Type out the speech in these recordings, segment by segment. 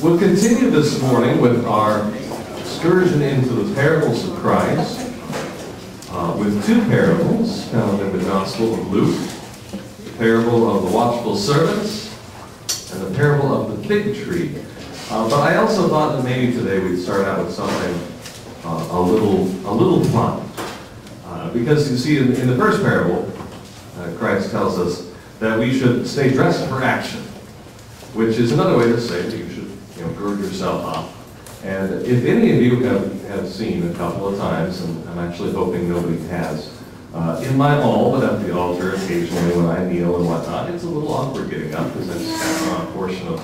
We'll continue this morning with our excursion into the parables of Christ uh, with two parables found in the Gospel of Luke. The parable of the watchful servants and the parable of the fig tree. Uh, but I also thought that maybe today we'd start out with something uh, a little a little fun. Uh, because you see, in, in the first parable, uh, Christ tells us that we should stay dressed for action, which is another way to say that you should you know, gird yourself up. And if any of you have, have seen a couple of times, and I'm actually hoping nobody has, uh, in my hall, but at the altar occasionally when I kneel and whatnot, it's a little awkward getting up because I just on a portion of,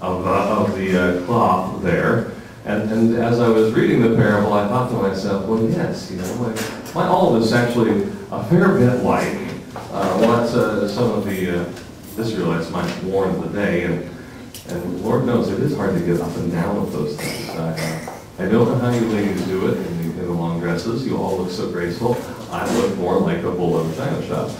of, uh, of the uh, cloth there. And, and as I was reading the parable, I thought to myself, well, yes, you know, my, my alb is actually a fair bit like uh, what uh, some of the uh, Israelites might warn the day. And, and Lord knows it is hard to get up and down with those things. I, I don't know how you ladies do it in the, in the long dresses. You all look so graceful. I look more like a bull in a china shop.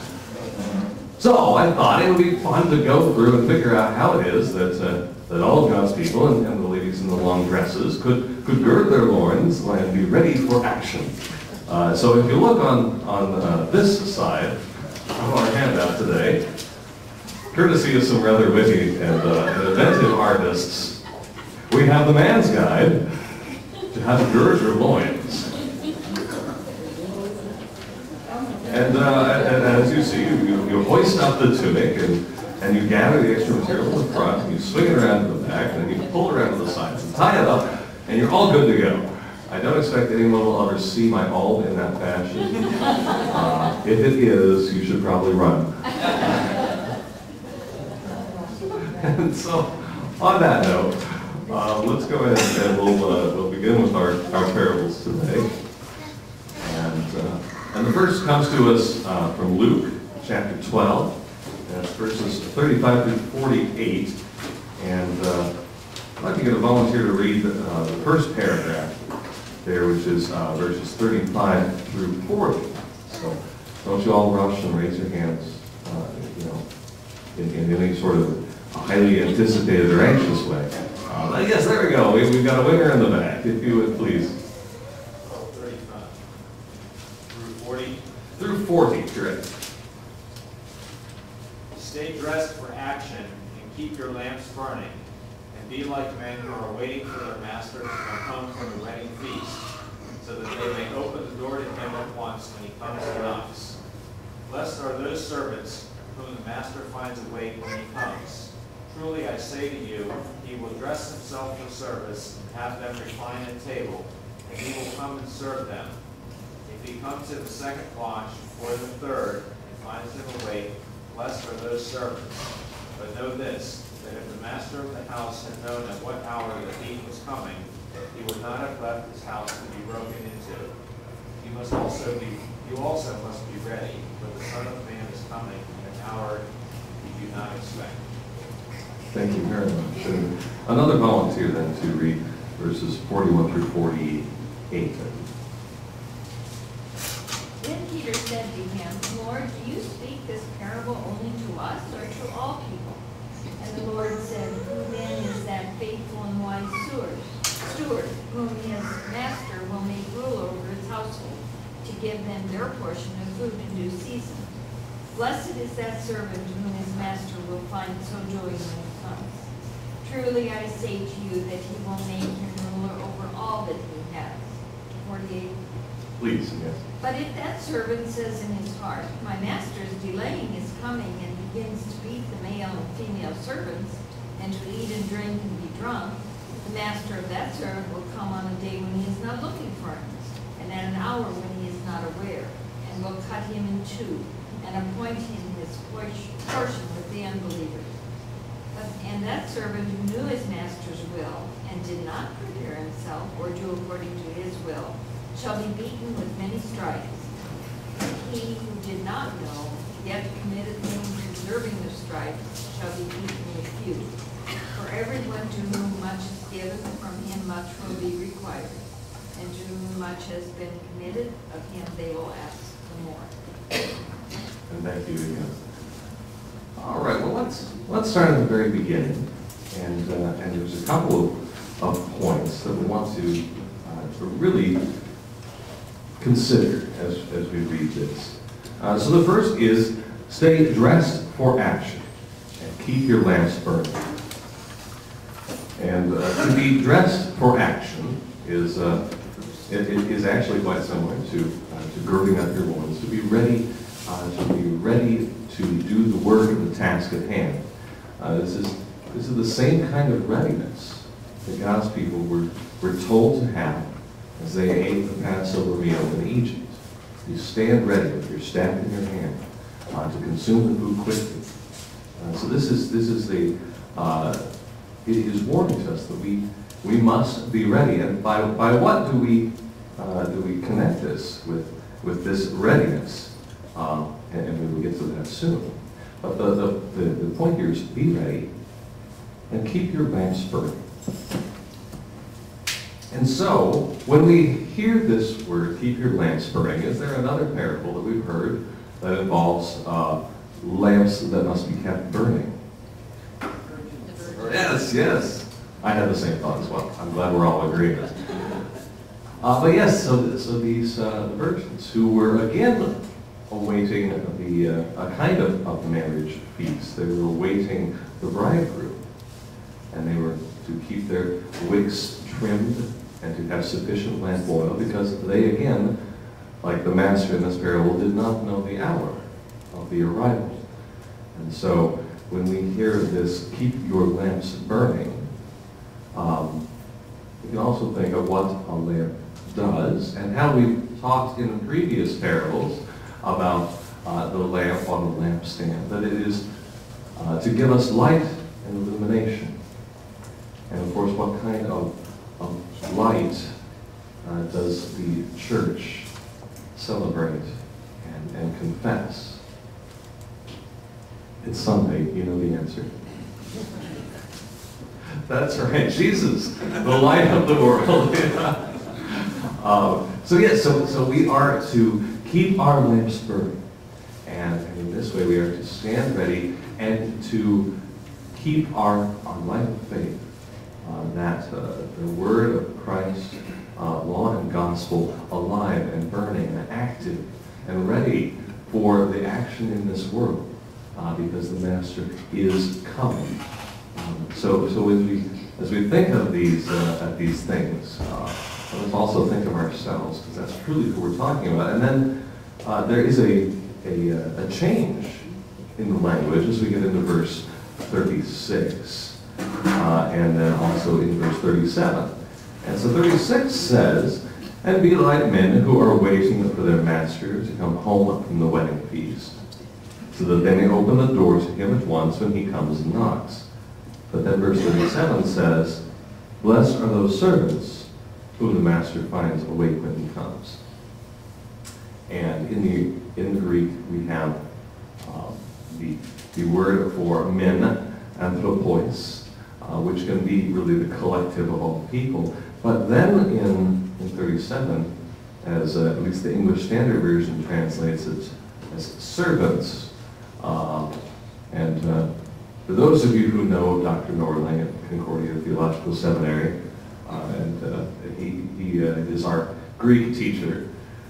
So I thought it would be fun to go through and figure out how it is that, uh, that all God's people and, and the ladies in the long dresses could, could gird their loins and be ready for action. Uh, so if you look on, on uh, this side of our handout today, courtesy of some rather witty and, uh, inventive artists, we have the man's guide to how to gird your loins. And, uh, and as you see, you, you hoist up the tunic and, and you gather the extra material in the front, and you swing it around to the back, and then you pull it around to the sides and tie it up, and you're alb good to go. I don't expect anyone will ever see my all in that fashion. Uh, if it is, you should probably run. And so, on that note, uh, let's go ahead and we'll, uh, we'll begin with our, our parables today. And, uh, and the first comes to us uh, from Luke chapter 12. That's verses 35 through 48. And uh, I'd like to get a volunteer to read the, uh, the first paragraph there, which is verses 35 through 40. So don't you all rush and raise your hands, you know, in, in any sort of highly anticipated or anxious way. Uh, yes, there we go. We, we've got a winner in the back, if you would please. 35 through 40. Through 40, correct. Stay dressed for action and keep your lamps burning. And be like men who are waiting for their master to come from the wedding feast, so that they may open the door to him at once when he comes and knocks. Blessed are those servants whom the master finds awake when he comes. Truly I say to you, he will dress himself for service and have them recline at table, and he will come and serve them. If he comes in the second watch or the third and finds them awake, blessed are those servants. But know this, that if the master of the house had known at what hour the thief was coming, he would not have left his house to be broken into. You must also be, you also must be ready, for the Son of Man is coming at an hour you do not expect. Thank you very much. And another volunteer then to read verses 41 through 48. Then Peter said to him, Lord, do you speak this parable only to us or to all people? And the Lord said, Who then is that faithful and wise steward, steward whom his master will make ruler over his household, to give them their portion of food in due season? Blessed is that servant whom his master will find so doing comes. Truly I say to you that he will make him ruler over all that he has. Forty-eight. Please, yes. But if that servant says in his heart, My master is delaying his coming, and begins to beat the male and female servants, and to eat and drink and be drunk, the master of that servant will come on a day when he is not looking for him, and at an hour when he is not aware, and will cut him in two, and appoint him his portion with the unbelievers. And that servant who knew his master's will, and did not prepare himself, or do according to his will, shall be beaten with many stripes. He who did not know, yet committed things deserving the stripes, shall be beaten with few. For everyone to whom much is given, from him much will be required. And to whom much has been committed, of him they will ask the more. And thank you again. Let's, let's start at the very beginning. And, uh, and there's a couple of, of points that we want to, uh, to really consider as, as we read this. Uh, so the first is stay dressed for action and keep your lamps burning. And uh, to be dressed for action is, uh, it, it is actually quite similar to, uh, to girding up your loins, to be ready, uh, to be ready to do the work of the task at hand. Uh, this is this is the same kind of readiness that God's people were, were told to have as they ate the Passover meal in Egypt. You stand ready with your staff in your hand uh, to consume the food quickly. Uh, so this is this is the uh, it is warning to us that we we must be ready. And by by what do we uh, do we connect this with with this readiness? Um, and, we will get to that soon. But the, the, the, the point here is be ready and keep your lamps burning. And so, when we hear this word, keep your lamps burning, is there another parable that we've heard that involves uh, lamps that must be kept burning? Yes, yes. I had the same thought as well. I'm glad we're all agreeing. Uh, but yes, so, so these uh, virgins who were again awaiting the uh, a kind of, of marriage feast. They were awaiting the bridegroom, and they were to keep their wicks trimmed and to have sufficient lamp oil because they again, like the master in this parable, did not know the hour of the arrival. And so when we hear this, keep your lamps burning, um, we can also think of what a lamp does and how we talked in previous parables about uh, the lamp on the lampstand, that it is uh, to give us light and illumination. And of course, what kind of, of light uh, does the church celebrate and, and confess? It's Sunday, you know the answer. That's right, Jesus, the light of the world. so yes, so, so we are to keep our lamps burning. And, and in this way we are to stand ready and to keep our, our life of faith, uh, that uh, the word of Christ, uh, law and gospel, alive and burning and active and ready for the action in this world, uh, because the Master is coming. Um, so, so as we as we think of these uh, these things, uh, let's also think of ourselves, because that's truly who we're talking about. And then uh, there is a, a, a change in the language as we get into verse 36, uh, and then also in verse 37. And so 36 says, And be like men who are waiting for their master to come home from the wedding feast, so that they may open the door to him at once when he comes and knocks. But then verse 37 says, Blessed are those servants whom the master finds awake when he comes. And in the, in the Greek, we have uh, the, the word for men, anthropos, uh, which can be really the collective of all people. But then in, in 37, as uh, at least the English Standard Version translates it as servants. Uh, and uh, for those of you who know Dr. Nordling at Concordia Theological Seminary, uh, and uh, he, he uh, is our Greek teacher,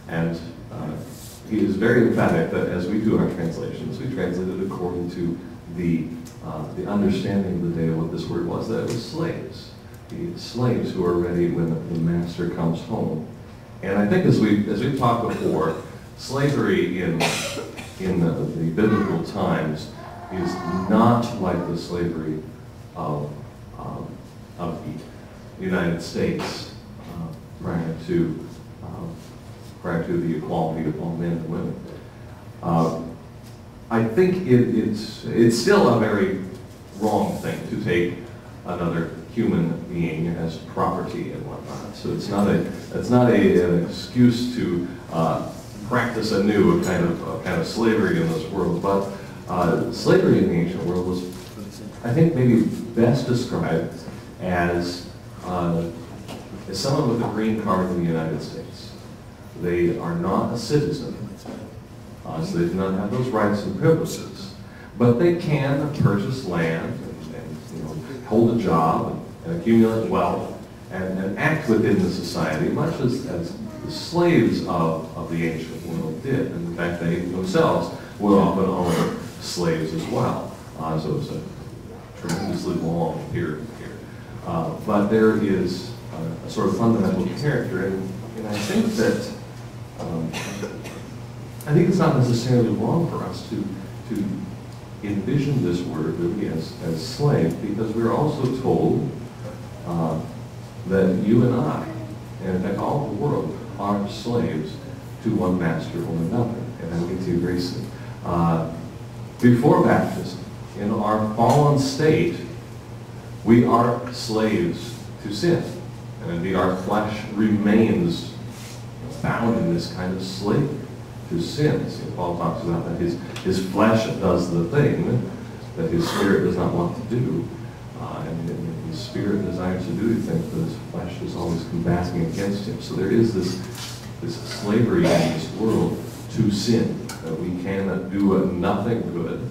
and he is very emphatic that as we do our translations, we translate it according to the, uh, the understanding of the day of what this word was, that it was slaves. The slaves who are ready when the master comes home. And I think as, we, as we've talked before, slavery in, in the, the biblical times is not like the slavery of, um, of the United States uh, prior to um, prior to the equality all men and women. Uh, I think it, it's it's still a very wrong thing to take another human being as property and whatnot. So it's not a it's not a, an excuse to uh, practice anew a kind of a kind of slavery in this world, but uh, slavery in the ancient world was, I think, maybe best described as, uh, as someone with a green card in the United States. They are not a citizen, uh, so they do not have those rights and privileges. But they can purchase land and, and you know, hold a job and accumulate wealth and, and act within the society, much as, as the slaves of, of the ancient world did. And in fact, they themselves were often owned slaves as well. Uh, so it's a tremendously long period here. Uh, but there is a, a sort of fundamental character, and, and I think that um, I think it's not necessarily wrong for us to to envision this word really as, as slave, because we're also told uh, that you and I, and in fact all the world, are slaves to one master or another. And I'll get to soon. Uh, before baptism, in our fallen state, we are slaves to sin. And indeed our flesh remains bound in this kind of slavery to sin. Paul talks about that his, his flesh does the thing that his spirit does not want to do. Uh, and, and his spirit desires to do things, but his flesh is always combating against him. So there is this, this slavery in this world to sin. That we cannot do nothing good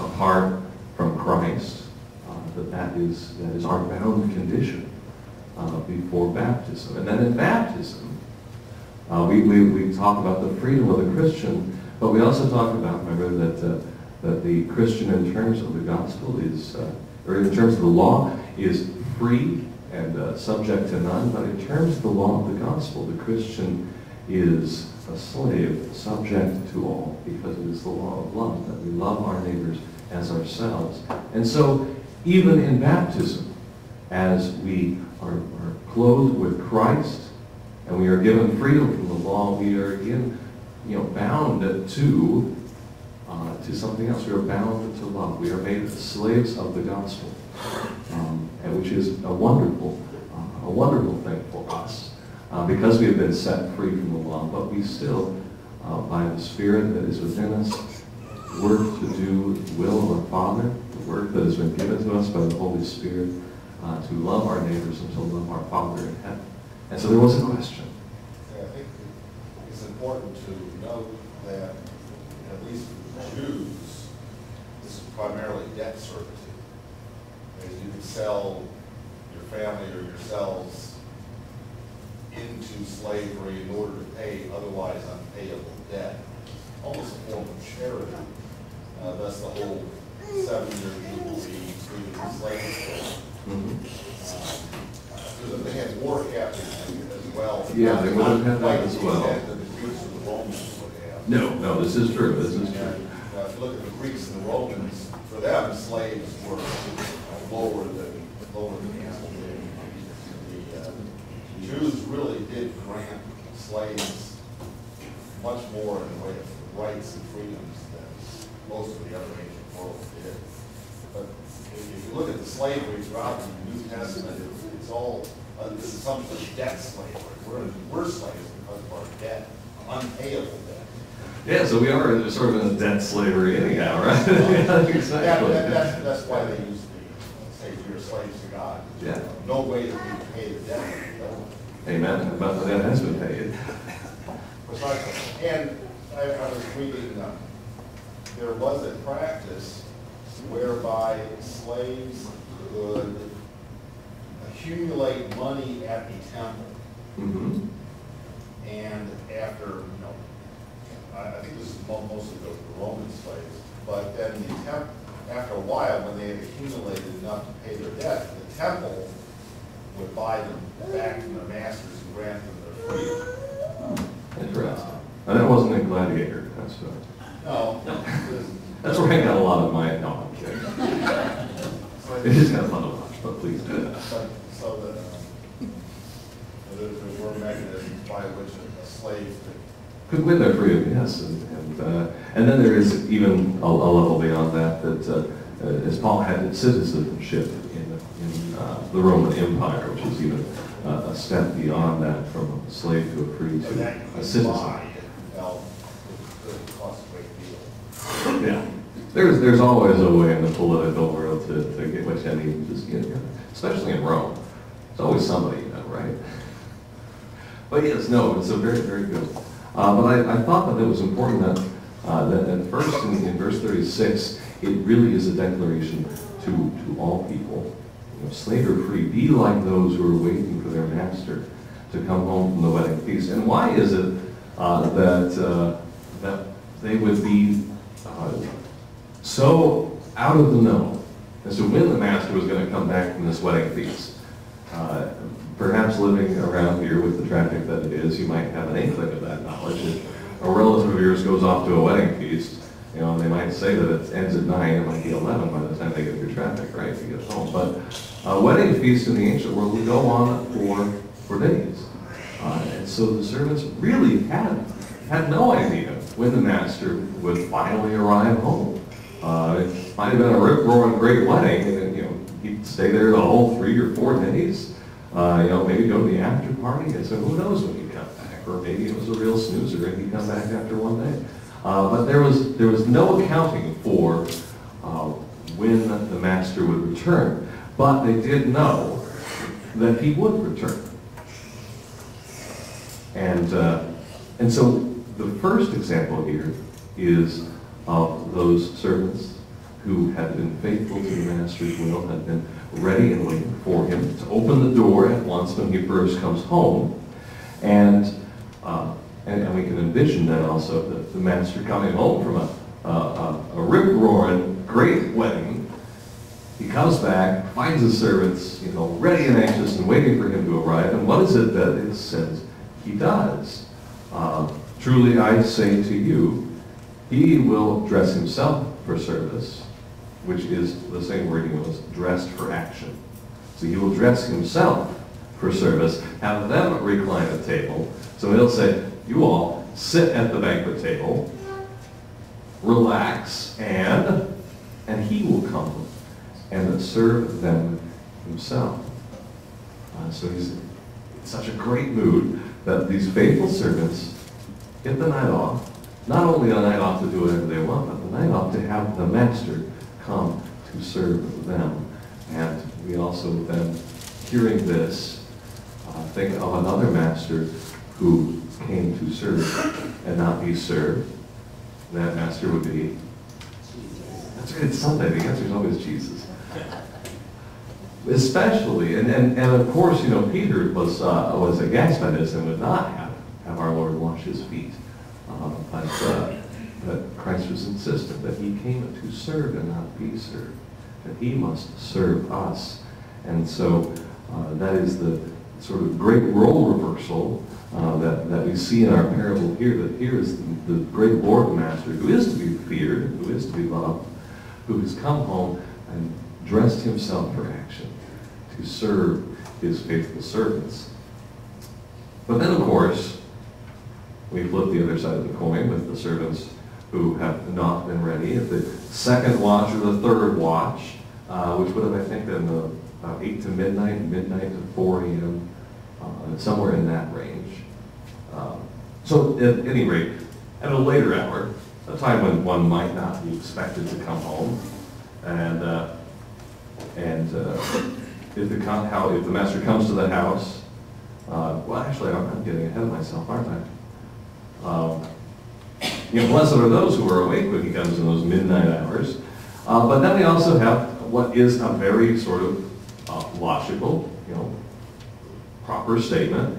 apart from Christ. Uh, that that is, that is our bound condition uh, before baptism. And then in baptism, uh, we, we, we talk about the freedom of the Christian, but we also talk about, remember, that, uh, that the Christian in terms of the gospel is, uh, or in terms of the law, is free and uh, subject to none, but in terms of the law of the gospel, the Christian is a slave, subject to all, because it is the law of love, that we love our neighbors as ourselves. And so, even in baptism, as we are, are clothed with Christ, and we are given freedom from the law, we are again, you know, bound to uh, to something else. We are bound to love. We are made slaves of the gospel, um, and which is a wonderful, uh, a wonderful thing for us uh, because we have been set free from the law. But we still, uh, by the Spirit that is within us, work to do the will of our Father, the work that has been given to us by the Holy Spirit, uh, to love our neighbors and to love our Father in heaven. And so there was a question. Yeah, I think it's important to note that, at least for Jews, this is primarily debt servitude. As you can sell your family or yourselves into slavery in order to pay otherwise unpayable debt, almost a form of charity. Uh, Thus the whole seven-year jubilee freedom slavery. Because they had war as well. Yeah, they would have had that Like as well. the Greeks and the Romans would have. No, no, this is true. This is true. uh, If you look at the Greeks and the Romans, for them, slaves were lower than, lower than camel. The uh, Jews really did grant slaves much more in the way of rights and freedoms than most of the other ancient world did. But if if you look at the slavery throughout the New Testament, it's, it's all, uh, this assumption of debt slavery. We're, we're slaves because of our debt, unpayable debt. Yeah, so we are sort of in a debt slavery anyhow, right? Yeah, exactly. that- that's, that's why they use the, say, we are slaves to God. Yeah. No way that we can pay the debt. no. Amen. But that has been paid. Precisely. And I, I was reading, um, there was a practice whereby slaves could accumulate money at the temple. hmm And after, you know, I, I think this is mo- mostly the Roman slaves, but then the temp, after a while, when they had accumulated enough to pay their debt, the temple would buy them back from their masters and grant them their freedom. Interesting. And that wasn't a gladiator. That's uh, No. that's where I got a lot of my. No, I'm kidding. It is kind of fun to watch, but please do that. So that, uh, there, there were mechanisms by which a slave could Could win their freedom, yes, and and, uh, and then there is even a, a level beyond that that uh, uh, as Paul had citizenship in in uh, the Roman Empire, which is even uh, a step beyond that from a slave to a free to a citizen. buy, well, it could cost a great deal. Yeah, there's, there's always a way in the political world to, to get what you need, just, you know, especially in Rome. There's always somebody, you know, right? But yes, no, it's a very, very good. Uh, but I, I thought that it was important that, uh, that at first in, in verse thirty-six, it really is a declaration to, to all people. know, slave or free, be like those who are waiting for their master to come home from the wedding feast. And why is it uh, that, uh, that they would be so out of the know as to when the master was going to come back from this wedding feast? Uh, perhaps living around here with the traffic that it is, you might have an inkling of that knowledge. If a relative of yours goes off to a wedding feast, you know, they might say that it ends at nine, it might be eleven by the time they get through traffic, right, to get home. But a wedding feast in the ancient world would go on for, for days. Uh, and so the servants really had, had no idea when the master would finally arrive home. Uh, it might have been a rip-roaring great wedding, and, you know, he'd stay there the whole three or four days. Uh, you know, maybe go to the after party, and so who knows when he'd come back, or maybe it was a real snoozer and he'd come back after one day. Uh, but there was, there was no accounting for uh, when the master would return. But they did know that he would return. And, uh, and so the first example here is of those servants who had been faithful to the master's will, had been ready and waiting for him to open the door at once when he first comes home. And, uh, and, and we can envision then also the, the master coming home from a, a, a rip-roaring great wedding. He comes back, finds his servants, you know, ready and anxious and waiting for him to arrive. And what is it that it says he does? Uh, Truly I say to you, he will dress himself for service, which is the same word he was, dressed for action. So he will dress himself for service, have them recline at table. So he'll say, you all sit at the banquet table, relax, and, and he will come and serve them himself. Uh, so he's in such a great mood that these faithful servants get the night off, not only a night off to do whatever they want, but the night off to have the master come to serve them. And we also then, hearing this, uh, think of another master who came to serve and not be served. That master would be, that's right, it's Sunday, the answer is always Jesus. Especially, and, and, and of course, you know, Peter was, uh, was a Gaspedus and would not have, have our Lord wash his feet. Uh, but, uh, but Christ was insistent that he came to serve and not be served, that he must serve us. And so uh, that is the sort of great role reversal uh, that, that we see in our parable here, that here is the, the great Lord Master who is to be feared, who is to be loved, who has come home and dressed himself for action to serve his faithful servants. But then, of course, we flip the other side of the coin with the servants who have not been ready. At the second watch or the third watch, uh, which would have, I think, been the, uh, 8 to midnight, midnight to 4 a.m., uh, somewhere in that range. Um, so at any rate, at a later hour, a time when one might not be expected to come home, and uh, and uh, if the how if the master comes to the house, uh, well, actually, I'm, I'm getting ahead of myself, aren't I? Um, you know, blessed are those who are awake when he comes in those midnight hours. Uh, but then we also have what is a very sort of uh, logical, you know, proper statement.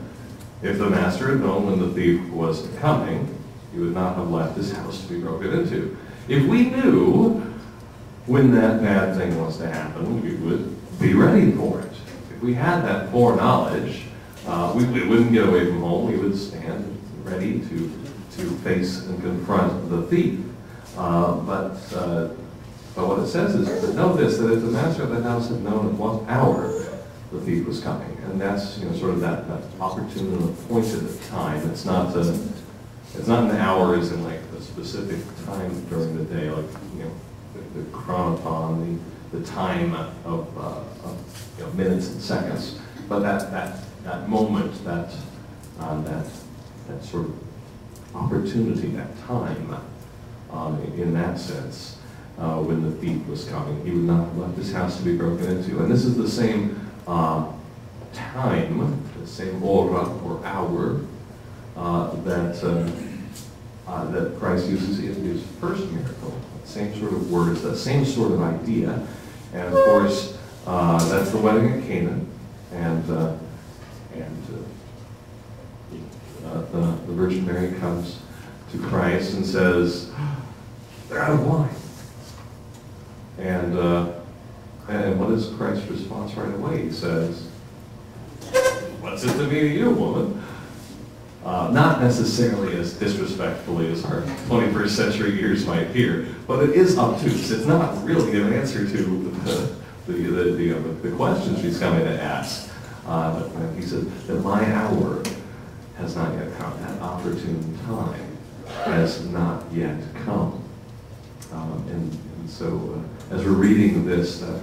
If the master had known when the thief was coming, he would not have left his house to be broken into. If we knew when that bad thing was to happen, we would be ready for it. If we had that foreknowledge, uh, we, we wouldn't get away from home. We would stand ready to, to face and confront the thief. Uh, but, uh, but what it says is, know this, that if the master of the house had known at what hour the thief was coming, and that's you know sort of that, that opportune and appointed time. It's not a, it's not an hour as in like a specific time during the day, like you know the, the chronos, the, the time of, uh, of you know, minutes and seconds, but that that that moment, that uh, that that sort of opportunity, that time, um, in that sense, uh, when the thief was coming, he would not have left his house to be broken into. And this is the same uh, time, the same hora or hour uh, that, uh, uh, that Christ uses in his first miracle. Same sort of words, that same sort of idea. And of course, that's the wedding at Cana, and, and the, the Virgin Mary comes to Christ and says, they're out of wine. And, uh, and what is Christ's response right away? He says, what's it to me to you, woman? Uh, not necessarily as disrespectfully as our 21st century ears might hear, but it is obtuse. It's not really an answer to the, the, the, the, uh, the questions she's coming to ask. Uh, he said that my hour has not yet come. That opportune time has not yet come. Um, and, and so, uh, as we're reading this, uh,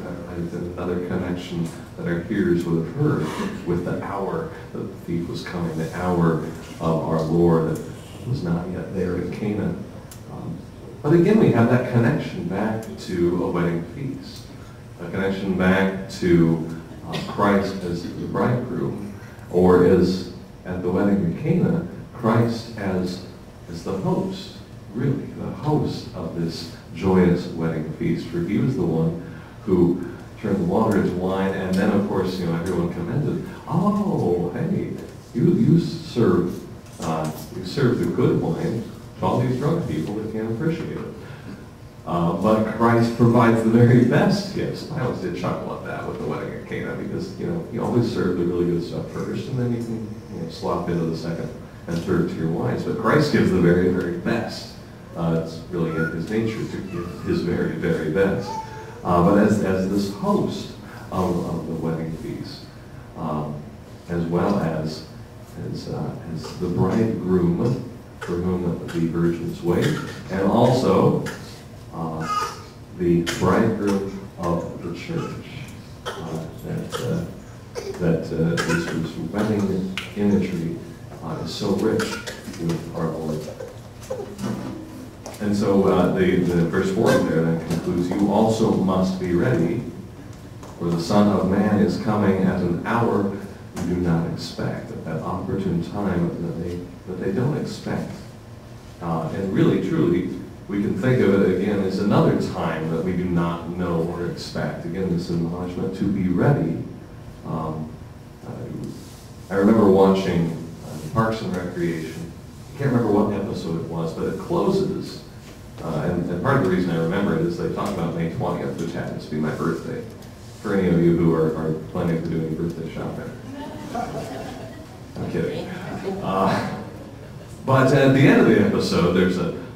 another connection that our hearers would have heard with the hour that the thief was coming, the hour of our Lord that was not yet there in Cana. Um, but again, we have that connection back to a wedding feast, a connection back to uh, Christ as the bridegroom, or as at the wedding in Cana, Christ as, as the host, really, the host of this joyous wedding feast. For he was the one who turned the water into wine, and then, of course, you know, everyone commended, oh, hey, you, you serve, uh, you serve the good wine to all these drunk people that can't appreciate it. Uh, but Christ provides the very best gifts. I always did chuckle at that with the wedding at Cana because, you know, you always serve the really good stuff first, and then you can you know, slop into the second and third tier wines. But Christ gives the very, very best. Uh, it's really in his nature to give his very, very best. Uh, but as, as this host of, of the wedding feast, um, as well as as, uh, as the bridegroom for whom the virgins wait, and also uh, the bridegroom of the church. Uh, that uh, that uh, this, this wedding imagery uh, is so rich with our Lord. And so the, the verse 40 there then concludes, You also must be ready, for the Son of Man is coming at an hour you do not expect, at that opportune time that they, that they don't expect. Uh, and really, truly, we can think of it again as another time that we do not know or expect. Again, this acknowledgement to be ready. Um, uh, I remember watching uh, Parks and Recreation. I can't remember what episode it was, but it closes. Uh, and, and, part of the reason I remember it is they talk about May 20th, which happens to be my birthday. For any of you who are, are planning to do any birthday shopping. I'm kidding. Uh, but at the end of the episode, there's a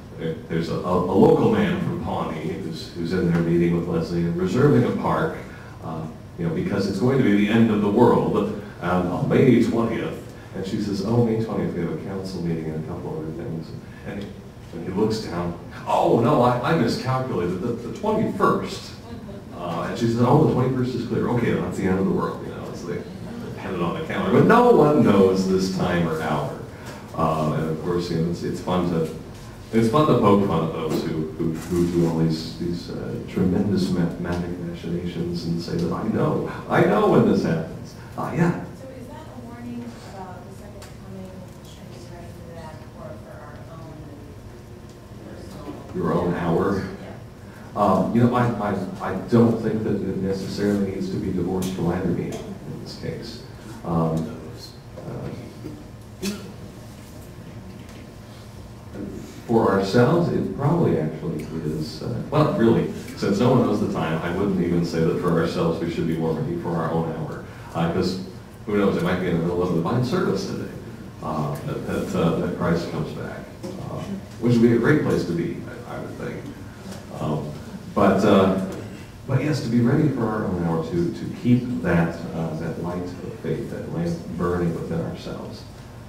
there's a, a, local man from Pawnee who's, who's in there meeting with Leslie and reserving a park, uh, you know, because it's going to be the end of the world um, on May 20th. And she says, oh, May 20th, we have a council meeting and a couple other things. And he, and he looks down, oh, no, I, I miscalculated, the, the 21st. Uh, and she says, oh, the 21st is clear. Okay, that's the end of the world, you know, it's the, had it on the calendar. But no one knows this time or hour. Uh, and of course, you know, it's, it's fun to it's fun to poke fun at those who, who, who do all these, these uh, tremendous mathematic machinations and say that I know, I know when this happens. Uh, yeah. So is that a warning about the second coming, should ready for that, or for our own personal? Your own hour. Yeah. Um, you know, I, I, I don't think that it necessarily needs to be divorced from either meaning in this case. Um, uh, for ourselves, it probably actually is, uh, well, really, since no one knows the time, I wouldn't even say that for ourselves we should be ready for our own hour. Because uh, who knows, it might be in the middle of the divine service today uh, that, that, uh, that, Christ comes back, uh, which would be a great place to be, I, I would think. Um, but, uh, but yes, to be ready for our own hour, to, to keep that, that light of faith, that lamp burning within ourselves,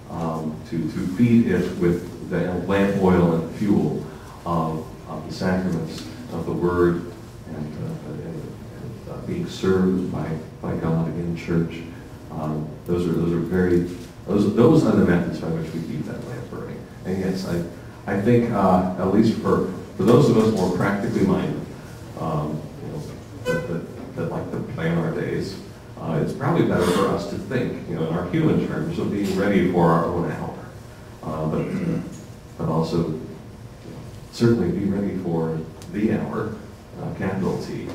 um, to, to feed it with the lamp oil and fuel of, of the sacraments of the Word and, uh, and, and uh, being served by, by God in church. Um, those are those are very those those are the methods by which we keep that lamp burning. And yes, I I think uh, at least for for those of us more practically minded, um, you know, that, that, that like to plan our days, uh, it's probably better for us to think, you know, in our human terms of being ready for our own hour. Uh, but but also certainly be ready for the hour, uh, capital T,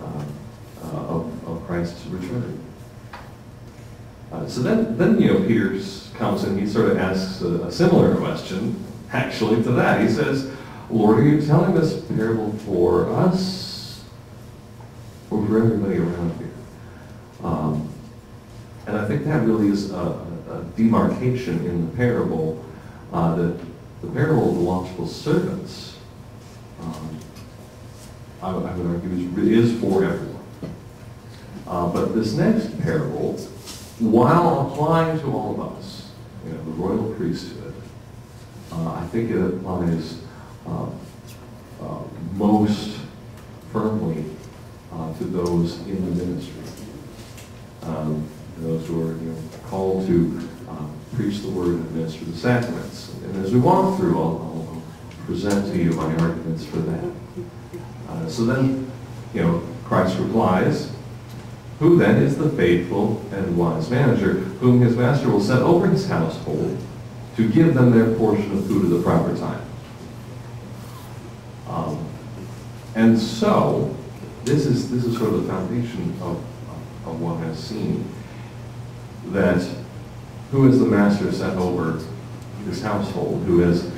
uh, uh of, of Christ's return. Uh, so then, then, you know, Peter comes and he sort of asks a, a similar question, actually, to that. He says, Lord, are you telling this parable for us or for everybody around here? Um, and I think that really is a, a demarcation in the parable uh, that the parable of the watchful servants, um, I, would- I would argue, is, is for everyone. Uh, but this next parable, while applying to all of us, you know, the royal priesthood, uh, I think it applies uh, uh, most firmly uh, to those in the ministry. Um, those who are you know, called to preach the word and administer the sacraments. And as we walk through, I'll, I'll present to you my arguments for that. Uh, so then, you know, Christ replies, Who then is the faithful and wise manager, whom his master will set over his household to give them their portion of food at the proper time? Um, and so, this is, this is sort of the foundation of, of what I've seen. That who is the master set over his household? Who has,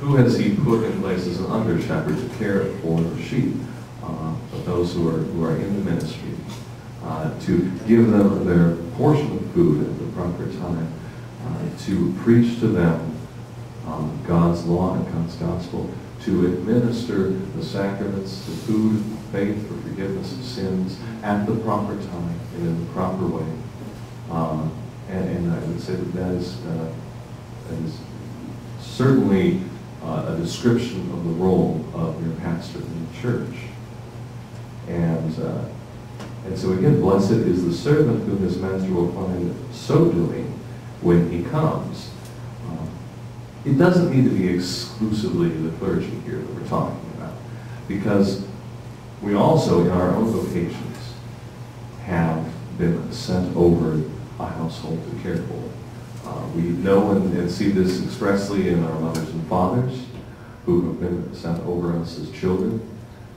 who has he put in place as an under shepherd to care for the sheep uh, of those who are, who are in the ministry? Uh, to give them their portion of food at the proper time, uh, to preach to them um, God's law and God's gospel, to administer the sacraments, the food, faith for forgiveness of sins at the proper time and in the proper way. Um, and, and I would say that that is, uh, that is certainly uh, a description of the role of your pastor in the church. And, uh, and so again, blessed is the servant whom his master will find so doing when he comes. Um, it doesn't need to be exclusively the clergy here that we're talking about, because we also, in our own vocations, have been sent over a household to care for. Uh, we know and, and see this expressly in our mothers and fathers who have been sent over us as children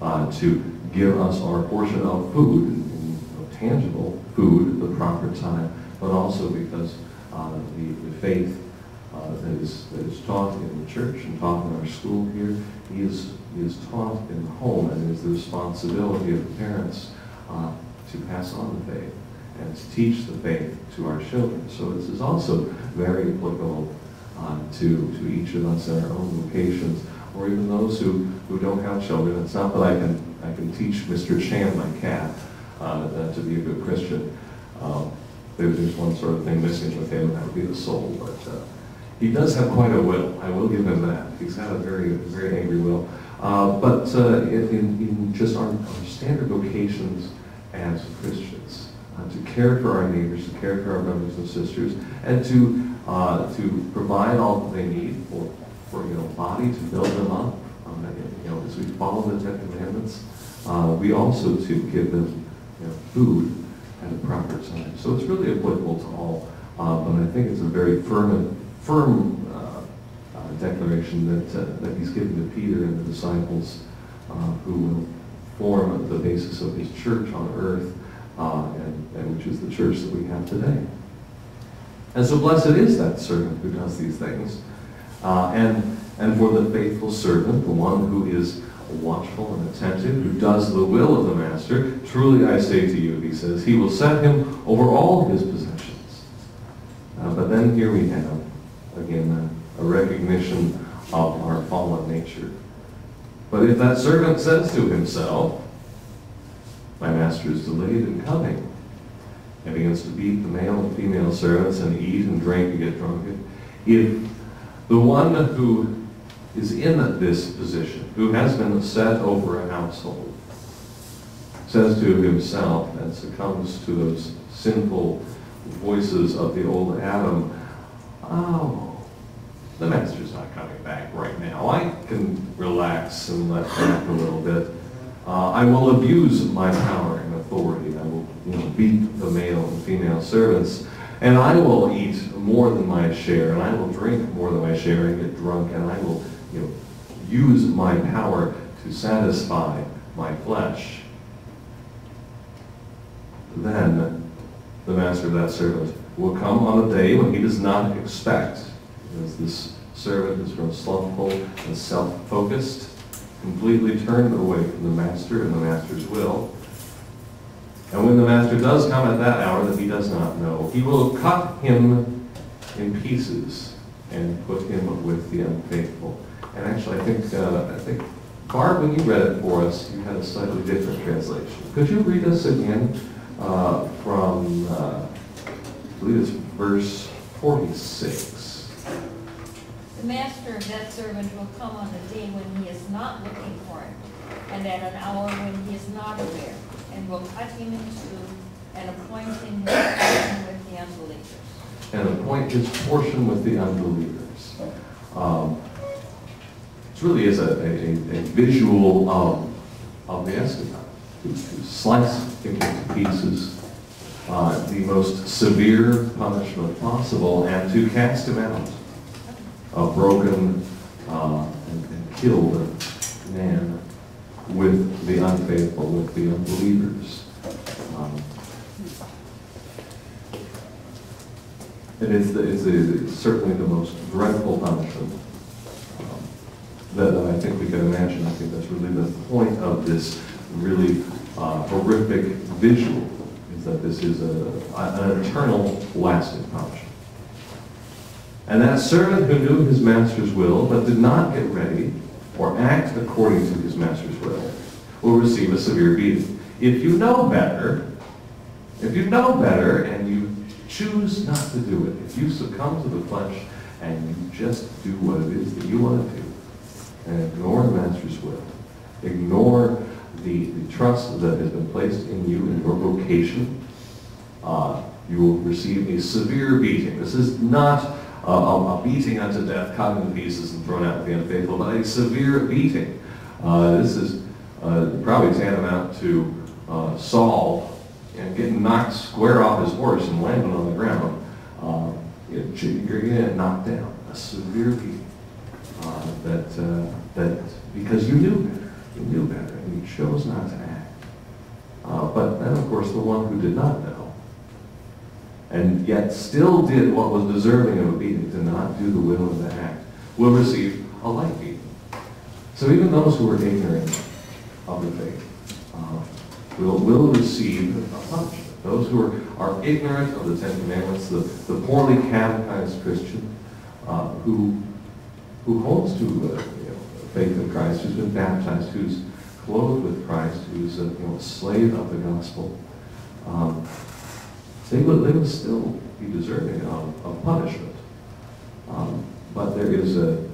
uh, to give us our portion of food, and, and tangible food at the proper time, but also because uh, the, the faith uh, that is that is taught in the church and taught in our school here is is taught in the home and is the responsibility of the parents uh, to pass on the faith and teach the faith to our children. So this is also very applicable uh, to to each of us in our own vocations, or even those who, who don't have children. It's not that I can I can teach Mr. Chan, my cat, uh, to be a good Christian. Um, there- there's one sort of thing missing with him, that would be the soul, but. Uh, he does have quite a will. I will give him that. He's got a very, very angry will. Uh, but uh, in, in just our, our standard vocations as Christians, uh, to care for our neighbors, to care for our brothers and sisters, and to uh, to provide all that they need for, for you know body to build them up. Um, and, you know, as we follow the Ten Commandments, uh, we also to give them you know, food at a proper time. So it's really applicable to all. Uh, but I think it's a very firm firm uh, uh, declaration that, that he's given to Peter and the disciples who will form the basis of his church on earth, uh, and, and which is the church that we have today. And so blessed is that servant who does these things. Uh, and, and for the faithful servant, the one who is watchful and attentive, who does the will of the master, truly I say to you, he says, he will set him over all his possessions. Uh, but then here we have again, a, a recognition of our fallen nature. But if that servant says to himself, my master is delayed in coming, and begins to beat the male and female servants and eat and drink and get drunk, if the one who is in this position, who has been set over a household, says to himself and succumbs to those sinful voices of the old Adam, oh, the master's not coming back right now. I can relax and let back a little bit. Uh, I will abuse my power and authority. I will you know, beat the male and female servants. And I will eat more than my share, and I will drink more than my share and get drunk, and I will you know, use my power to satisfy my flesh. then the master of that servant will come on a day when he does not expect, because this servant is grown slothful and self-focused, completely turned away from the master and the master's will. And when the master does come at that hour that he does not know, he will cut him in pieces and put him with the unfaithful. And actually, I think, uh, I think, Barb, when you read it for us, you had a slightly different translation. Could you read us again uh, from, uh, I believe it's verse 46? The master of that servant will come on a day when he is not looking for him, and at an hour when he is not aware, and will cut him in two, and appoint him his portion with the unbelievers. and appoint his portion with the unbelievers. Um, It really is a, a, a visual of, of the eschaton, to, to slice him into pieces, uh, the most severe punishment possible, and to cast him out, a broken uh, and, and killed man with the unfaithful, with the unbelievers. Um, And it's, the- it's, the- it's certainly the most dreadful punishment um, that that I think we can imagine. I think that's really the point of this really uh, horrific visual, is that this is a, an eternal lasting punishment. And that servant who knew his master's will, but did not get ready or act according to his master's will, will receive a severe beating. If you know better, if you know better and you choose not to do it, if you succumb to the flesh and you just do what it is that you want to do, and ignore the master's will, ignore the, the trust that has been placed in you in your vocation, uh, you will receive a severe beating. This is not a, beating unto death, cut into pieces and thrown out with the unfaithful, but a severe beating. Uh, this is uh, probably tantamount to uh, Saul and getting knocked square off his horse and landing on the ground. You're going to get knocked down. A severe beating. That, that because you knew better, you knew better, and you chose not to act. Uh, but then, of course, the one who did not know, and yet still did what was deserving of a beating, to not do the will of the act, will receive a light beating. So even those who are ignorant of the faith uh, will, will receive a punishment. Those who are, are ignorant of the Ten Commandments, the, the poorly catechized Christian, uh, who, who holds to uh, you know, faith in Christ, who's been baptized, who's clothed with Christ, who's a, you know, slave of the gospel, um, they will, they will still be deserving of, of punishment. Um, but there is a,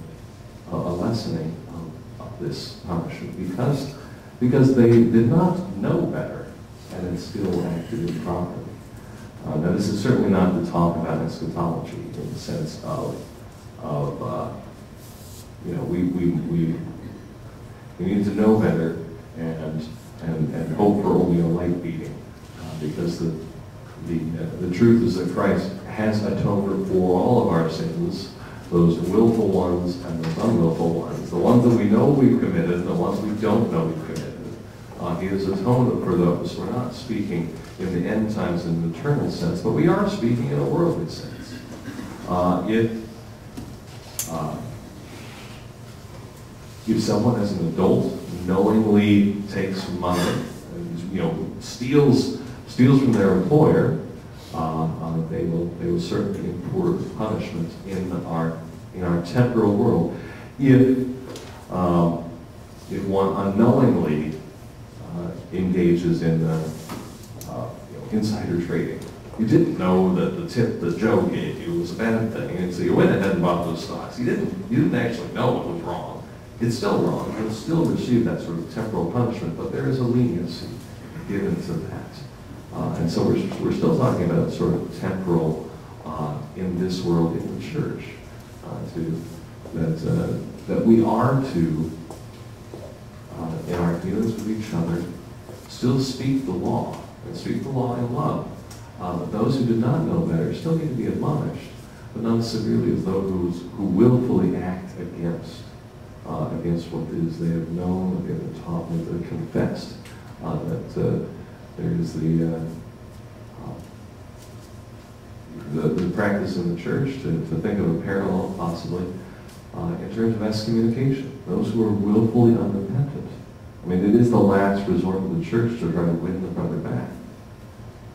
a, a lessening of, of this punishment because, because they did not know better and then still acted improperly. Uh, now, this is certainly not to talk about eschatology in the sense of, of uh, you know, we, we, we, we need to know better and, and, and hope for only a light beating uh, because the, the, uh, the truth is that Christ has atoned for all of our sins, those willful ones and those unwillful ones, the ones that we know we've committed and the ones we don't know we've committed. Uh, he has atoned for those. We're not speaking in the end times in an eternal sense, but we are speaking in a worldly sense. Uh, if, uh, if someone as an adult knowingly takes money, you know, steals steals from their employer, uh, uh, they will they will certainly incur punishment in our in our temporal world. If um, if one unknowingly uh, engages in uh, uh, you know, insider trading, you didn't know that the tip that Joe gave you was a bad thing, and so you went ahead and bought those stocks. You didn't you didn't actually know it was wrong. It's still wrong. You'll still receive that sort of temporal punishment, but there is a leniency given to that. Uh, and so we're, we're still talking about sort of temporal uh, in this world in the church, uh, to, that, uh, that we are to, uh, in our dealings with each other, still speak the law, and speak the law in love. Uh, those who do not know better still need to be admonished, but not as severely as those who, willfully act against, against what it is they have known, they have taught, what they've confessed, that there is the, uh, the, the practice in the church to, to think of a parallel possibly uh, in terms of excommunication. Those who are willfully unrepentant. I mean, it is the last resort of the church to try to win the brother back.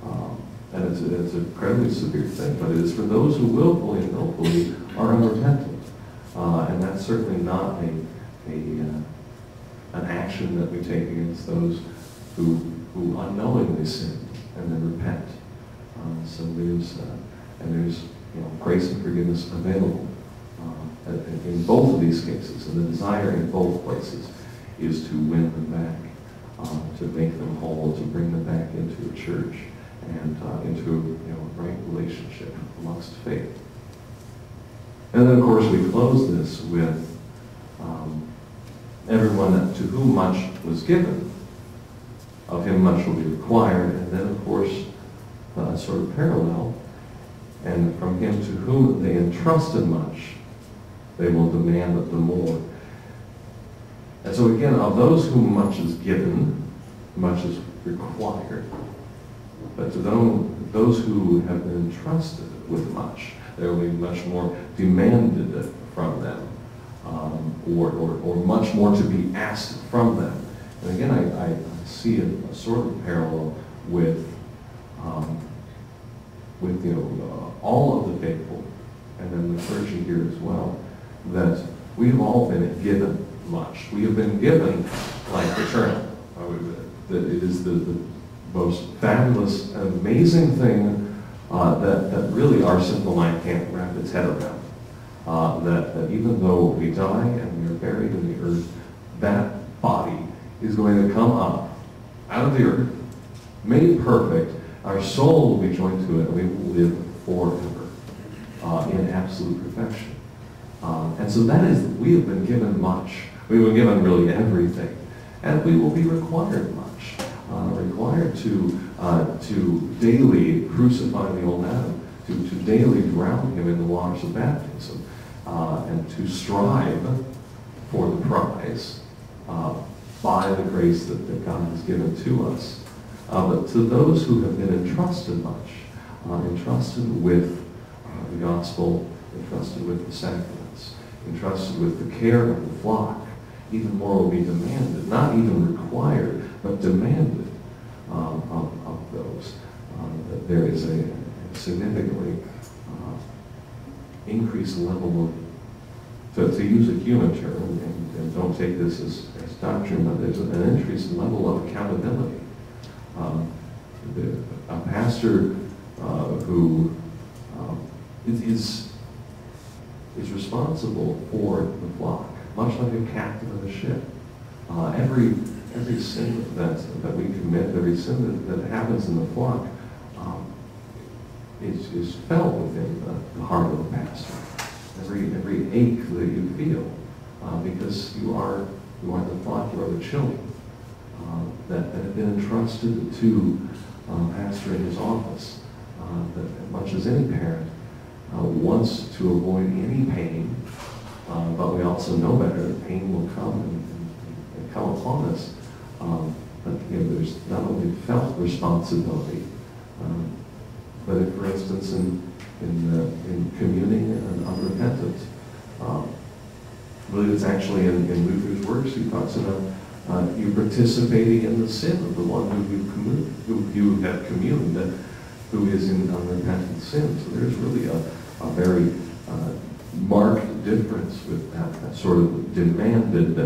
Um, and it's, it's an incredibly severe thing, but it is for those who willfully and willfully are unrepentant. Uh, and that's certainly not a, a, uh, an action that we take against those who, who unknowingly sin and then repent. Uh, so there's, uh, and there's, you know, grace and forgiveness available uh, in both of these cases. And the desire in both places is to win them back, uh, to make them whole, to bring them back into a church and uh, into, you know, a right relationship amongst faith. And then, of course, we close this with um, everyone to whom much was given, of him much will be required. And then, of course, uh, sort of parallel, and from him to whom they entrusted much, they will demand of the more. And so again, of those whom much is given, much is required. But to those, who have been entrusted with much, there will be much more demanded from them, um, or, or, or much more to be asked from them. And again, I, I see a, a sort of parallel with, um, with you know, uh, all of the faithful, and then the clergy here as well, that we have all been given much. We have been given life eternal. That it is the, the most fabulous, amazing thing uh, that, that really our simple mind can't wrap its head around. Uh, that, that even though we die and we are buried in the earth, that body is going to come up out of the earth, made perfect. Our soul will be joined to it, and we will live forever uh, in absolute perfection. Um, and so that is, we have been given much. We've been given really everything. And we will be required much. Uh, required to, uh, to daily crucify the old Adam, to, to daily drown him in the waters of baptism, uh, and to strive for the prize uh, by the grace that, that God has given to us. Uh, but to those who have been entrusted much, uh, entrusted with uh, the gospel, entrusted with the sacraments, entrusted with the care of the flock, even more will be demanded, not even required, but demanded um, of, of those. Um, that there is a significantly uh, increased level of, to, to use a human term, and, and don't take this as doctrine, but there's an increased level of accountability. Um, the, a pastor uh, who um, is, is responsible for the flock, much like a captain of a ship. Uh, every every sin that that we commit, every sin that, that happens in the flock, um, is is felt within the, the heart of the pastor. Every every ache that you feel, uh, because you are you are the you are the children uh, that, that have been entrusted to uh, pastor in his office. Uh, that much as any parent uh, wants to avoid any pain, uh, but we also know better that pain will come and, and, and come upon us. Um, but you know, there's not only felt responsibility, um, but if, for instance, in in, uh, in communing and unrepentant, um, I believe it's actually in, in Luther's works, he talks about uh, you participating in the sin of the one who you communed, who you have communed, uh, who is in unrepentant sin. So there's really a, a very uh, marked difference with that, that sort of demanded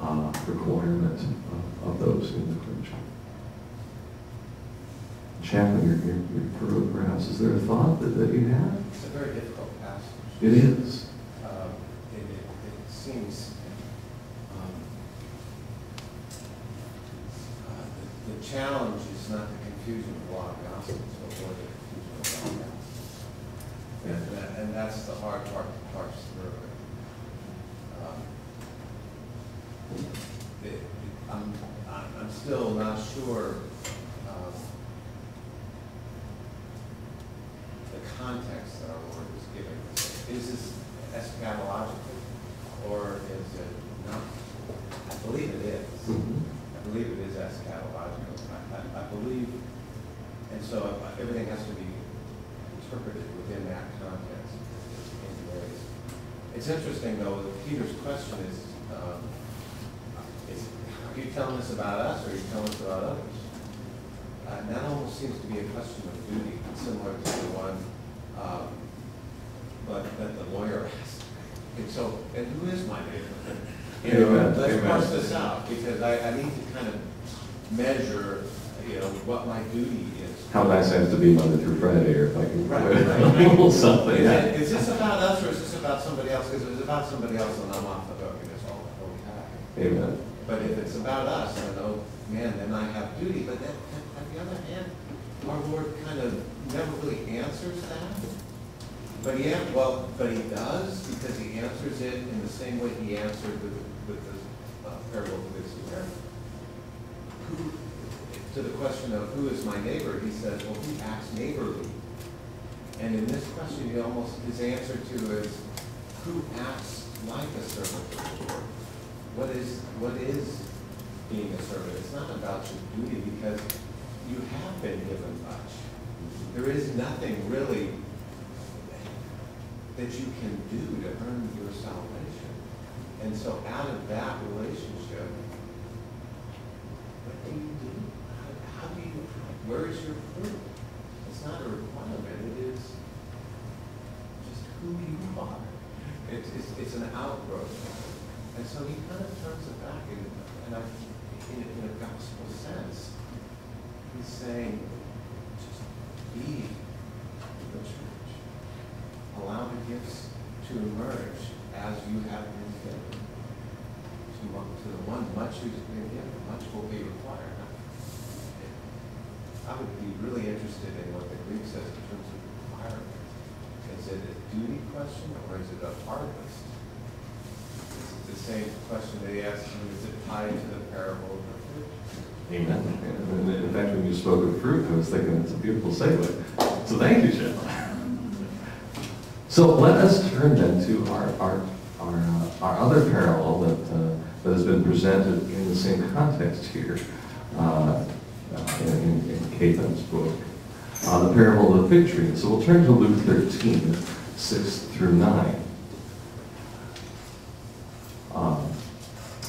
uh, requirement of, of those in the clergy. Chaplain, you're, you're, you're perhaps. Is there a thought that, that you have? It's a very difficult passage. It is. Seems, um, uh, the, the challenge is not the confusion of law and gospel, but more the confusion of law and gospel. And, that- and that's the hard part to parse through. Um, it- it- I'm, I'm I'm still not sure, um, the context that our Lord is giving. Is this eschatological, or is it not? I believe it is. Mhm. I believe it is eschatological. I, I, I believe, and so everything has to be interpreted within that context in ways. It's interesting, though, that Peter's question is, um, is, are you telling us about us, or are you telling us about others? Uh, And that almost seems to be a question of duty, similar to the one, um, but that the lawyer asked. And so, and who is my neighbor? You know, let's parse this out, because I, I need to kind of measure, you know, what my duty is. How nice I have to be Monday through Friday, or if I can. Right, right, right. A something, Is it- is this about us, or is this about somebody else? Because if it's about somebody else, then I'm off the hook, and it's all okay. Amen. But if it's about us, I know, oh, man, then I have duty, but then, on the other hand, our Lord kind of never really answers that. But yeah, well, but he does, because he answers it in the same way he answered with, with the uh, parable of the good Samaritan. To the question of who is my neighbor, he says, well, he acts neighborly? And in this question, he almost, his answer to is, who acts like a servant of the Lord? What is, what is being a servant? It's not about your duty, because you have been given much. There is nothing really that you can do to earn your salvation. And so out of that relationship, what do you do? How- How do you, where is your fruit? It's not a requirement, it is just who you are. It's, it's, it's an outgrowth. And so he kind of turns it back and, in, in a gospel sense, he's saying, just be the church. Allow the gifts to emerge as you have been given. To, one- to the one, much has been given, much will be required. I would be really interested in what the Greek says in terms of requirement. Is it a duty question or is it a harvest? Is it the same question they asked, him, is it tied to the parable of the fruit? Amen. And In fact, when you spoke of fruit, I was thinking it's a beautiful segue. So thank you, Jim. So let us turn then to our, our, our, uh, our other parallel that, uh, that has been presented in the same context here, uh, uh, in, in in Caitlin's book, uh, the parable of the fig tree. So we'll turn to Luke 13, 6 through 9. Um,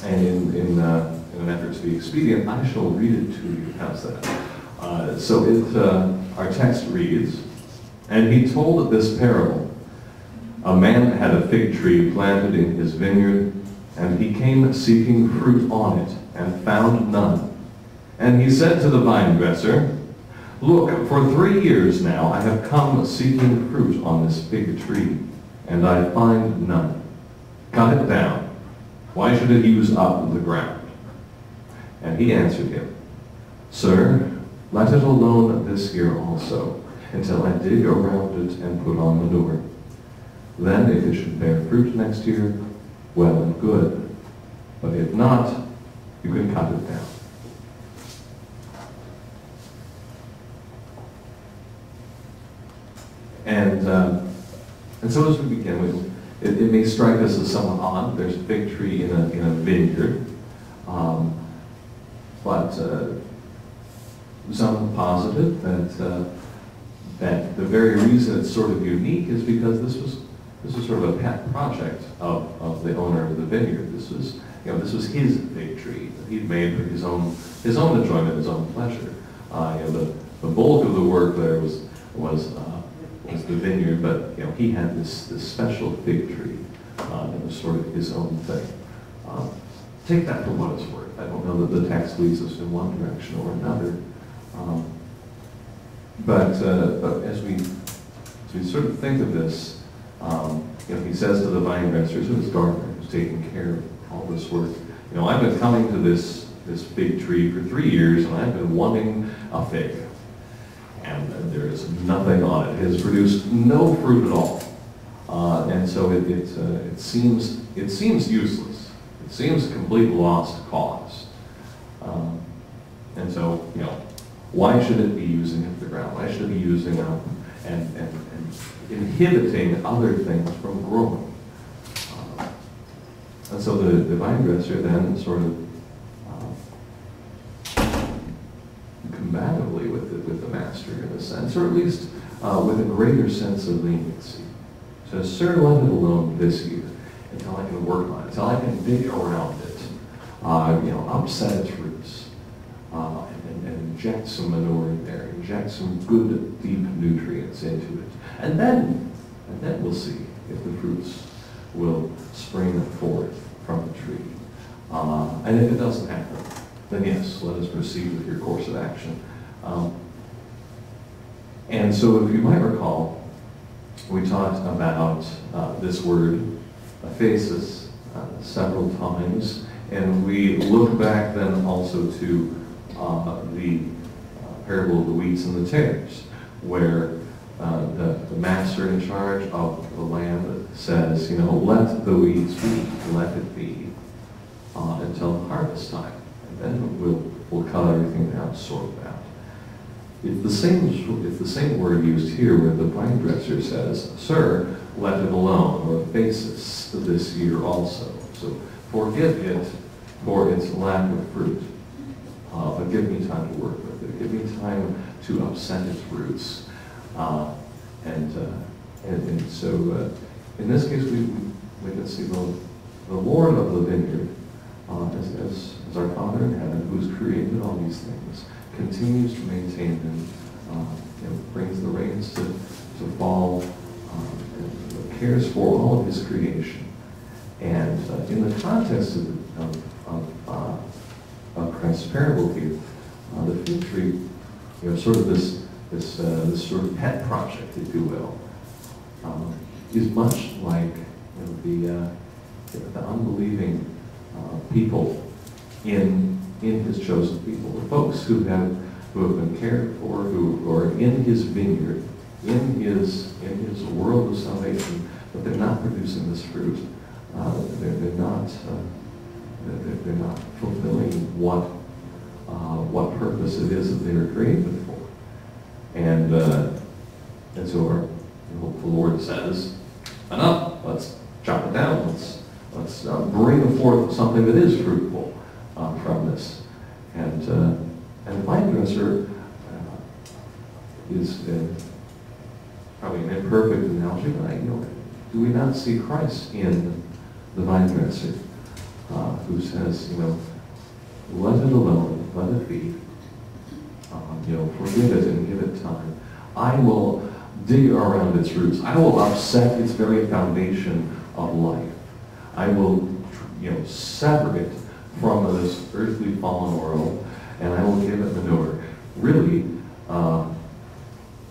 And in, in, uh, in an effort to be expedient, I shall read it to you. How's that? Uh, so it, uh, our text reads, And he told this parable. A man had a fig tree planted in his vineyard, and he came seeking fruit on it, and found none. And he said to the vine dresser, Look, for three years now I have come seeking fruit on this fig tree, and I find none. Cut it down. Why should it use up the ground? And he answered him, Sir, let it alone this year also, until I dig around it and put on manure. Then if it should bear fruit next year, well and good. But if not, you can cut it down. And, uh, and so as we begin with, it, it may strike us as somewhat odd. There's a fig tree in a, in a vineyard. Um, but uh, some positive that, uh, that the very reason it's sort of unique is because this was, this was sort of a pet project of, of the owner of the vineyard. This was, you know, this was his fig tree that he'd made for his own, his own enjoyment, his own pleasure. Uh, you know, the, the bulk of the work there was, was, uh, was the vineyard, but, you know, he had this, this special fig tree. Uh, it was sort of his own thing. Um, take that for what it's worth. I don't know that the text leads us in one direction or another. Um, but, uh, but as we, as we sort of think of this, um, you know, he says to the vine dressers, who's gardener, who's taking care of all this work, you know, I've been coming to this, this fig tree for three years, and I've been wanting a fig. And there is nothing on it. It has produced no fruit at all. Uh, and so it, it, uh, it seems, it seems useless. It seems a complete lost cause. Um, and so, you know, why should it be using up the ground? Why should it be using up and, and, and inhibiting other things from growing? Uh, and so the, the vine dresser then sort of uh, combatively with the, with the master in a sense, or at least uh, with a greater sense of leniency. So, sir, let it alone this year until I can work on it, until I can dig around it, uh, you know, upset its roots, uh, and, and inject some manure in there, inject some good deep nutrients into it. And then, and then we'll see if the fruits will spring forth from the tree. Uh, and if it doesn't happen, then yes, let us proceed with your course of action. Um, and so if you might recall, we talked about uh, this word, aphesis, uh, several times, and we look back then also to uh, the uh, parable of the weeds and the tares, where uh, the, the master in charge of the land says, you know, let the weeds be, let it be, uh, until harvest time. And then we'll, we'll cut everything down, sort out. It's the same, it's the same word used here where the vine dresser says, Sir, let it alone, or basis this year also. So forgive it for its lack of fruit. Uh, but give me time to work with it. Give me time to upset its roots. Uh, and, uh, and, and so uh, in this case, we, we can see the, the Lord of the vineyard as, as, as our Father in heaven, who has created all these things, continues to maintain them, uh, know, brings the rains to, to fall, um, and cares for all of his creation. And uh, in the context of, of, of, uh, of Christ's parable here, uh, the fig tree, you know, sort of this, this, uh, this sort of pet project, if you will, um, is much like you know, the, the unbelieving uh, people in, in his chosen people, the folks who have, who have been cared for, who are in his vineyard, in his, in his world of salvation, but they're not producing this fruit. Uh, they're, they're not, uh, they're, they're not fulfilling what, uh, what purpose it is that they were created for. And, and so our, the Lord says, enough, let's chop it down, let's Let's uh, bring forth something that is fruitful uh, from this. And, uh, and the vine dresser uh, is probably an imperfect analogy, but I, know, do we not see Christ in the vine dresser uh, who says, you know, let it alone, let it be, um, you know, forgive it and give it time. I will dig around its roots. I will upset its very foundation of life. I will, you know, sever it from this earthly fallen world, and I will give it manure. Really, uh,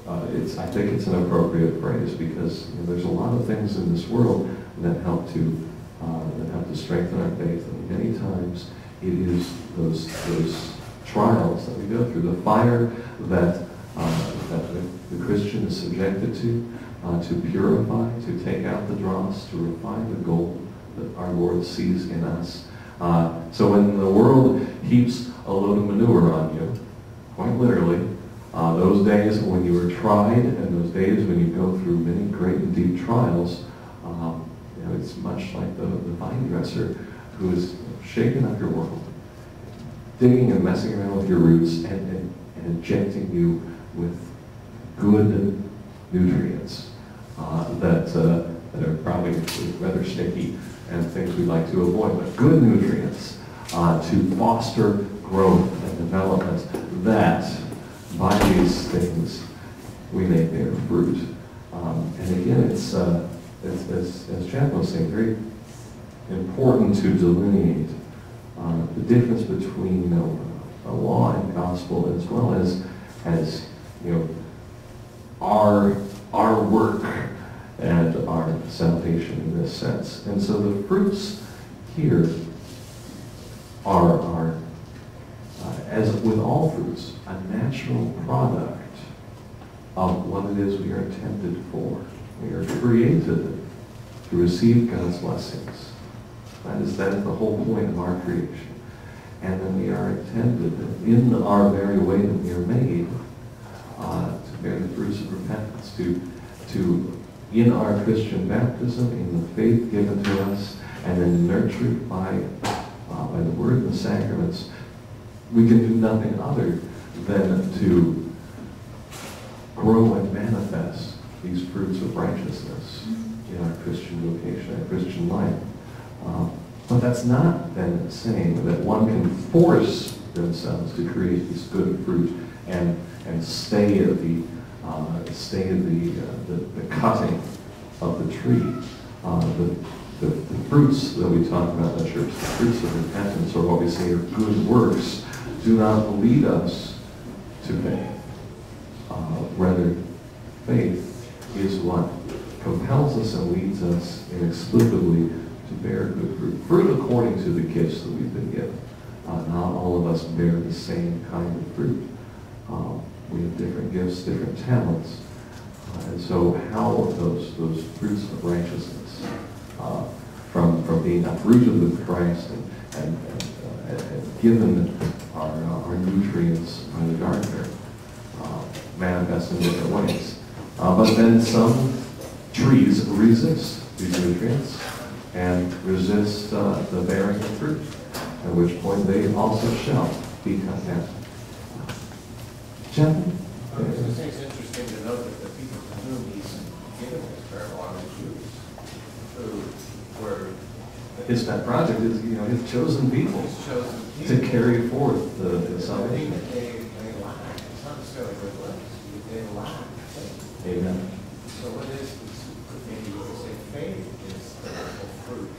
uh, it's, I think it's an appropriate phrase because you know, there's a lot of things in this world that help to uh, that help to strengthen our faith, and many times it is those those trials that we go through, the fire that uh, that the, the Christian is subjected to, uh, to purify, to take out the dross, to refine the gold that our Lord sees in us. Uh, so when the world heaps a load of manure on you, quite literally, uh, those days when you were tried and those days when you go through many great and deep trials, um, you know, it's much like the, the vine dresser who is shaking up your world, digging and messing around with your roots and, and, and injecting you with good nutrients uh, that, uh, that are probably rather sticky and things we'd like to avoid, but good nutrients uh, to foster growth and development that by these things we may bear fruit. Um, and again, it's, uh, as, as, as Chad was saying, very important to delineate uh, the difference between you know, a law and gospel as well as, as you know, our, our work and our salvation in this sense. And so the fruits here are, are uh, as with all fruits, a natural product of what it is we are intended for. We are created to receive God's blessings. That is, that is the whole point of our creation. And then we are intended in our very way that we are made uh, to bear the fruits of repentance, to, to in our Christian baptism, in the faith given to us, and then nurtured by, uh, by the Word and the sacraments, we can do nothing other than to grow and manifest these fruits of righteousness in our Christian vocation, our Christian life. Uh, But that's not then saying that one can force themselves to create this good fruit and, and stay at the, uh, the, uh, the, the cutting of the tree. Uh, the, the, the fruits that we talk about in the church, the fruits of repentance, or what we say are good works, do not lead us to faith. Uh, rather, faith is what compels us and leads us inexplicably to bear good fruit. Fruit according to the gifts that we've been given. Uh, not all of us bear the same kind of fruit. Um, we have different gifts, different talents. Uh, and so how those, those fruits of righteousness uh, from, from being uprooted with Christ and, and, and, uh, and- given our, uh, our nutrients by the gardener uh, manifest in different ways. But then some trees resist these nutrients and resist uh, the bearing of fruit, at which point they also shall be cut down. Gentlemen? I was gonna say, it's interesting to note that the people to whom he's given this parable are the Jews, who were. His pet project is, you know, his chosen people His chosen to people. carry forth the, the salvation. that they, they lack, it's not necessarily good works, they lack faith. Amen. So what is, maybe you could say faith is the wonderful fruit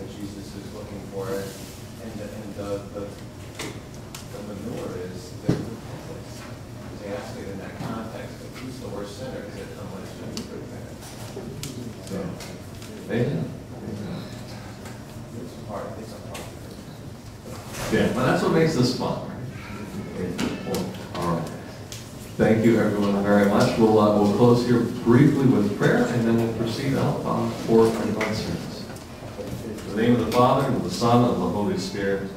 that Jesus is looking for, and the, and the, the, the manure is the repentance. Because they ask it in that context, of who's the worst sinner, is it someone who's repent? So, Amen. it's part, it's a part. Yeah, but that's what makes this fun, right? All right. Thank you, everyone, very much. We'll, uh, we'll close here briefly with prayer, and then we'll proceed out uh, for our divine service. In the name of the Father, and of the Son, and of the Holy Spirit.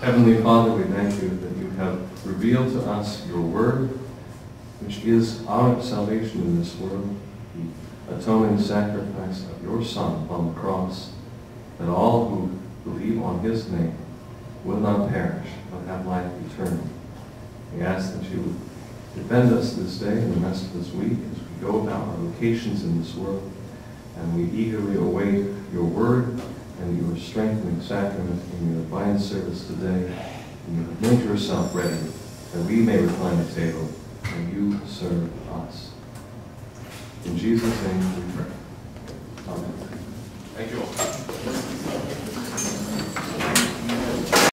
Heavenly Father, we thank you that you have revealed to us your word, which is our salvation in this world, the atoning sacrifice of your Son on the cross, that all who believe on his name will not perish, but have life eternal. We ask that you Defend us this day and the rest of this week as we go about our vocations in this world, and we eagerly await your word and your strengthening sacrament in your divine service today. And you make yourself ready that we may recline at table and you serve us. In Jesus' name we pray. Amen. Thank you all.